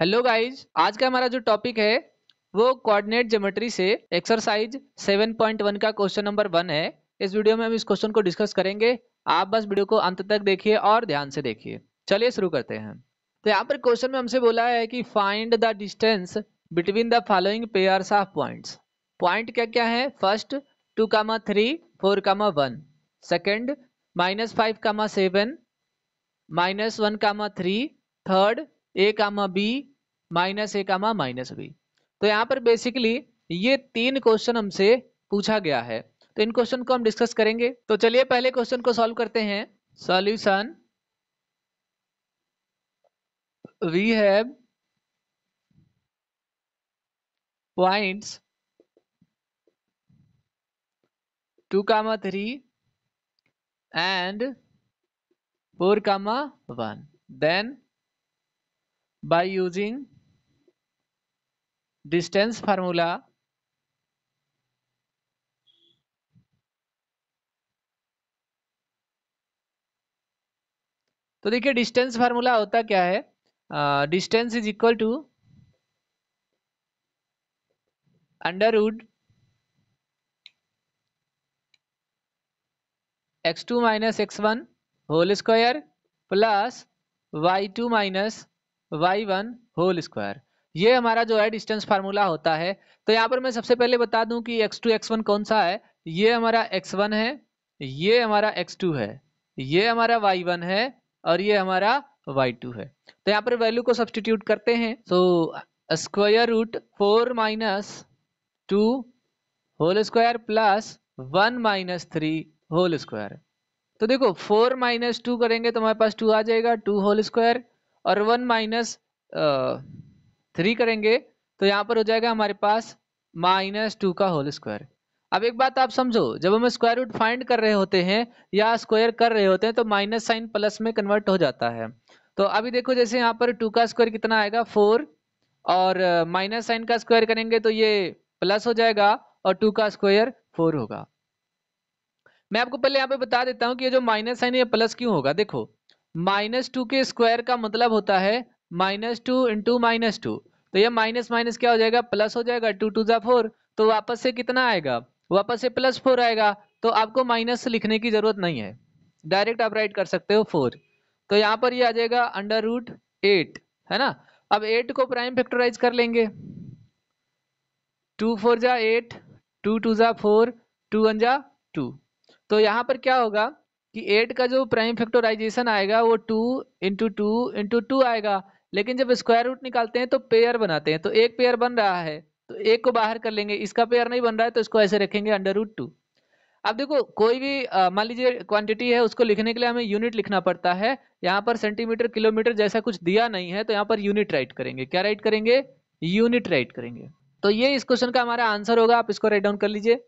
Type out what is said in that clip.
Hello guys आज का हमारा जो टॉपिक है, वो कोऑर्डिनेट ज्योमेट्री से एक्सरसाइज 7.1 का क्वेश्चन नंबर वन है। इस वीडियो में हम इस क्वेश्चन को डिस्कस करेंगे। आप बस वीडियो को अंत तक देखिए और ध्यान से देखिए। चलिए शुरू करते हैं। तो यहाँ पर क्वेश्चन में हमसे बोला है कि find the distance between the following pairs of points point क्या क्या है? First two comma three four comma one second minus five comma seven minus one comma three third A comma B minus A comma minus B तो यहाँ पर basically ये तीन question हमसे पूछा गया है। तो इन क्वेश्चन को हम डिस्कस करेंगे। तो चलिए पहले क्वेश्चन को सॉल्व करते हैं। Solution we have points two comma three and four comma one then by using distance formula तो देखिए डिस्टेंस फार्मूला होता क्या है? Distance is equal to under root X two minus X one whole square plus Y two minus Y one whole square ये हमारा जो है distance formula होता है। तो यहाँ पर मैं सबसे पहले बता दूँ कि एक्स टू एक्स वन कौन सा है? ये हमारा एक्स वन है, ये हमारा एक्स टू है, ये हमारा वाई वन है और ये हमारा वाई टू है। तो यहाँ पर वैल्यू को सब्सटीट्यूट करते हैं। So square root four minus two whole square plus one minus three whole square तो देखो फोर माइनस टू करेंगे तो हमारे पास टू आ जाएगा टू होल स्क्वायर और वन माइनस थ्री करेंगे तो यहाँ पर हो जाएगा हमारे पास माइनस टू का होल स्क्वायर। अब एक बात आप समझो, जब हम स्क्वायर रूट फाइंड कर रहे होते हैं या स्क्वायर कर रहे होते हैं तो माइनस साइन प्लस में कन्वर्ट हो जाता है। तो अभी देखो जैसे यहाँ पर टू का स्क्वायर कितना आएगा? फोर, और माइनस साइन का स्क्वायर करेंगे तो ये प्लस हो जाएगा और टू का स्क्वायर फोर होगा। मैं आपको पहले यहाँ पे बता देता हूँ कि ये जो माइनस साइन ये प्लस क्यों होगा? देखो माइनस टू के स्क्वायर का मतलब होता है minus two into minus two. तो ये माइनस माइनस क्या हो जाएगा? प्लस हो जाएगा टू टू जा फोर। तो वापस से कितना आएगा? वापस से प्लस फोर आएगा। तो आपको माइनस लिखने की ज़रूरत नहीं है। डायरेक्ट आप राइट कर सकते हो फोर। तो यहाँ पर ये आ जाएगा अंडर रूट एट, है ना? अब एट को प्राइम फैक्टराइज कर लेंगे। टू फोर जा एट, टू टू जा फोर, टू वन जा टू। तो यहाँ पर क्या होगा? कि एट का जो प्राइम फैक्टराइजेशन आएगा, वो two into two into two आएगा। लेकिन जब स्क्वायर रूट निकालते हैं तो पेयर बनाते हैं। तो एक पेयर बन रहा है तो एक को बाहर कर लेंगे। इसका पेयर नहीं बन रहा है तो इसको ऐसे रखेंगे अंडर रूट टू अब देखो, कोई भी मान लीजिए क्वांटिटी है, उसको लिखने के लिए हमें यूनिट लिखना पड़ता है। यहाँ पर सेंटीमीटर किलोमीटर जैसा कुछ दिया नहीं है तो यहाँ पर यूनिट राइट करेंगे। क्या राइट करेंगे? यूनिट राइट करेंगे। तो ये इस क्वेश्चन का हमारा आंसर होगा, आप इसको राइट डाउन कर लीजिए।